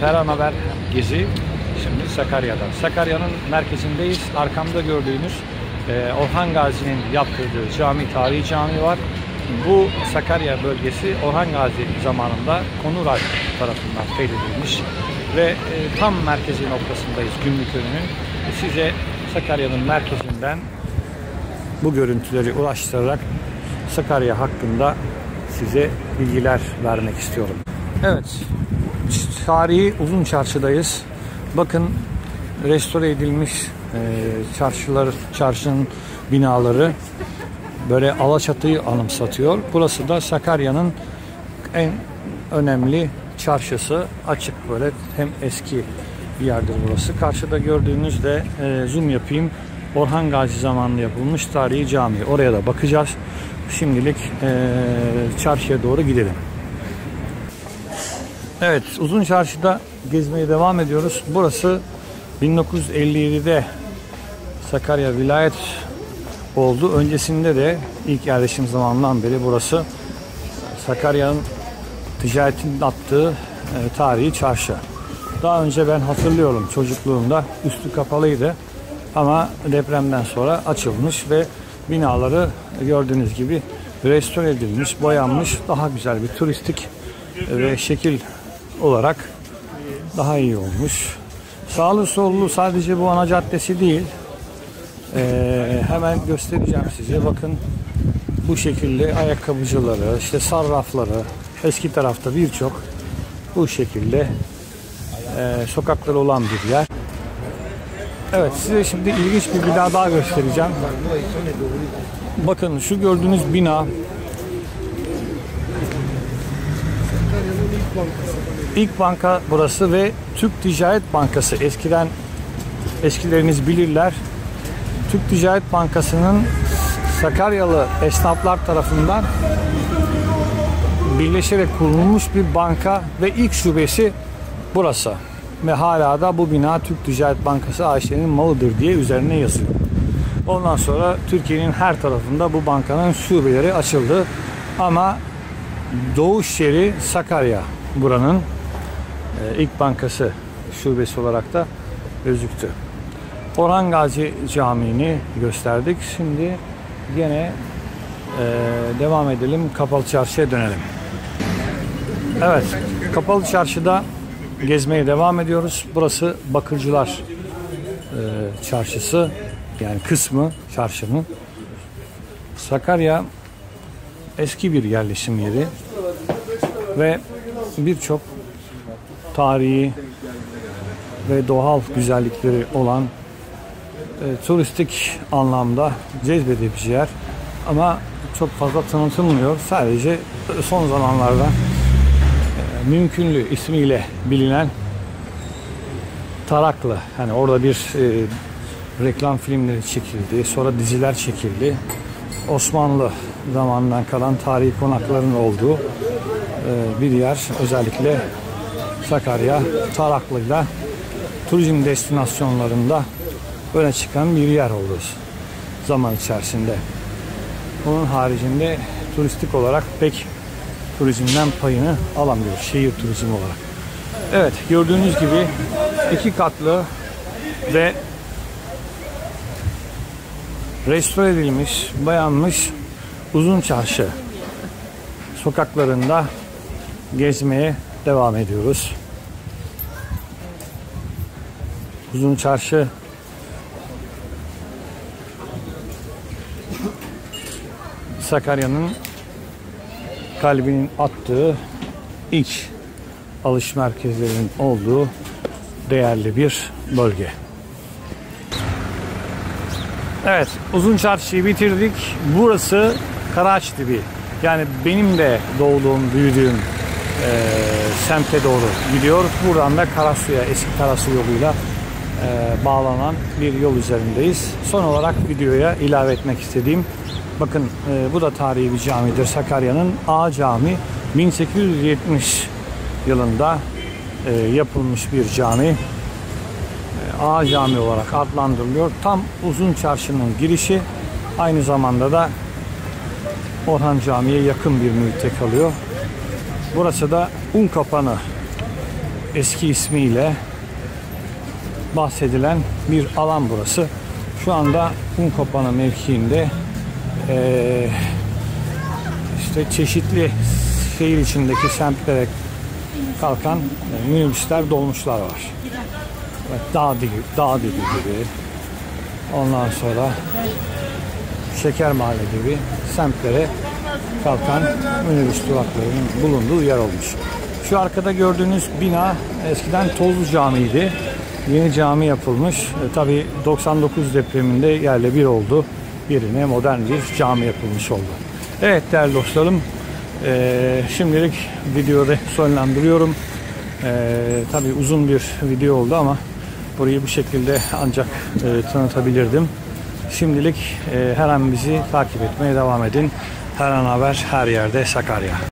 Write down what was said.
Her an haber gezi şimdi Sakarya'da. Sakarya'nın merkezindeyiz. Arkamda gördüğünüz e, Orhan Gazi'nin yaptırdığı cami, tarihi cami var. Bu Sakarya bölgesi Orhan Gazi zamanında Konuray tarafından fethedilmiş ve e, tam merkezi noktasındayız Gümrükönü'nün. Size Sakarya'nın merkezinden bu görüntüleri ulaştırarak Sakarya hakkında size bilgiler vermek istiyorum. Evet, tarihi uzun çarşıdayız. Bakın restore edilmiş e, çarşılar, çarşının binaları böyle Alaçatı'yı anımsatıyor. Burası da Sakarya'nın en önemli çarşısı. Açık böyle hem eski bir yerdir burası. Karşıda gördüğünüz de e, zoom yapayım. Orhan Gazi zamanında yapılmış tarihi cami. Oraya da bakacağız. Şimdilik e, çarşıya doğru gidelim. Evet, Uzun Çarşı'da gezmeye devam ediyoruz. Burası 1957'de Sakarya vilayet oldu. Öncesinde de ilk yerleşim zamanından beri burası Sakarya'nın ticaretinin attığı e, tarihi çarşı. Daha önce ben hatırlıyorum çocukluğumda üstü kapalıydı ama depremden sonra açılmış ve binaları gördüğünüz gibi restore edilmiş, boyanmış, daha güzel bir turistik ve şekil olarak daha iyi olmuş. Sağlı sollu sadece bu ana caddesi değil. Ee, hemen göstereceğim size. Bakın bu şekilde ayakkabıcıları, işte sarrafları, eski tarafta birçok bu şekilde e, sokakları olan bir yer. Evet size şimdi ilginç bir bina daha göstereceğim. Bakın şu gördüğünüz bina İlk banka burası ve Türk Ticaret Bankası. Eskiden eskileriniz bilirler. Türk Ticaret Bankası'nın Sakaryalı esnaflar tarafından birleşerek kurulmuş bir banka ve ilk şubesi burası. Ve hala da bu bina Türk Ticaret Bankası AŞ'nin malıdır diye üzerine yazıyor. Ondan sonra Türkiye'nin her tarafında bu bankanın şubeleri açıldı. Ama doğuş yeri Sakarya buranın e, ilk bankası şubesi olarak da gözüktü. Orhan Gazi Camii'ni gösterdik. Şimdi gene e, devam edelim. Kapalı Çarşı'ya dönelim. Evet, Kapalı Çarşı'da gezmeye devam ediyoruz. Burası Bakırcılar e, Çarşısı. Yani kısmı çarşının. Sakarya eski bir yerleşim yeri ve birçok tarihi ve doğal güzellikleri olan e, turistik anlamda cezbedici yer ama çok fazla tanıtılmıyor. Sadece son zamanlarda e, mümkünlü ismiyle bilinen Taraklı. Hani orada bir e, reklam filmleri çekildi. Sonra diziler çekildi. Osmanlı zamanından kalan tarihi konakların olduğu bir yer. Özellikle Sakarya, Taraklı'yla turizm destinasyonlarında öne çıkan bir yer oldu zaman içerisinde. Bunun haricinde turistik olarak pek turizmden payını alamıyor şehir turizmi olarak. Evet gördüğünüz gibi iki katlı ve restore edilmiş, bayanmış uzun çarşı sokaklarında gezmeye devam ediyoruz. Uzun çarşı Sakarya'nın kalbinin attığı ilk alış merkezlerinin olduğu değerli bir bölge. Evet, uzun çarşıyı bitirdik. Burası dibi. Yani benim de doğduğum, büyüdüğüm e, semte doğru gidiyor. Buradan da Karasu'ya, eski Karasu yoluyla e, bağlanan bir yol üzerindeyiz. Son olarak videoya ilave etmek istediğim, bakın e, bu da tarihi bir camidir Sakarya'nın A Cami. 1870 yılında e, yapılmış bir cami. E, A Cami olarak adlandırılıyor. Tam Uzun Çarşı'nın girişi aynı zamanda da Orhan Camii'ye yakın bir mühitte kalıyor. Burası da Un Kapanı eski ismiyle bahsedilen bir alan burası. Şu anda Unkopanı mevkiinde eee, işte çeşitli şehir içindeki semtlere kalkan e, minibüsler, dolmuşlar var. Evet, dağ dibi, dağ dibi gibi. Ondan sonra Şeker Mahalle gibi semtlere kalkan minibüs duraklarının bulunduğu yer olmuş. Şu arkada gördüğünüz bina eskiden Tozlu Camii'ydi. Yeni cami yapılmış. E, tabii 99 depreminde yerle bir oldu. Yerine modern bir cami yapılmış oldu. Evet değerli dostlarım. e, şimdilik videoda sonlandırıyorum. E, tabii uzun bir video oldu ama burayı bu şekilde ancak e, tanıtabilirdim. Şimdilik e, her an bizi takip etmeye devam edin. Her an haber her yerde Sakarya.